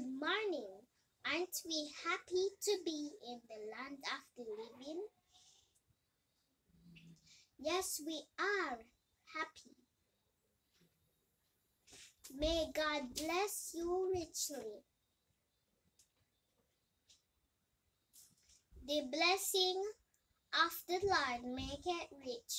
Good morning. Aren't we happy to be in the land of the living? Yes, we are happy. May God bless you richly. The blessing of the Lord make it rich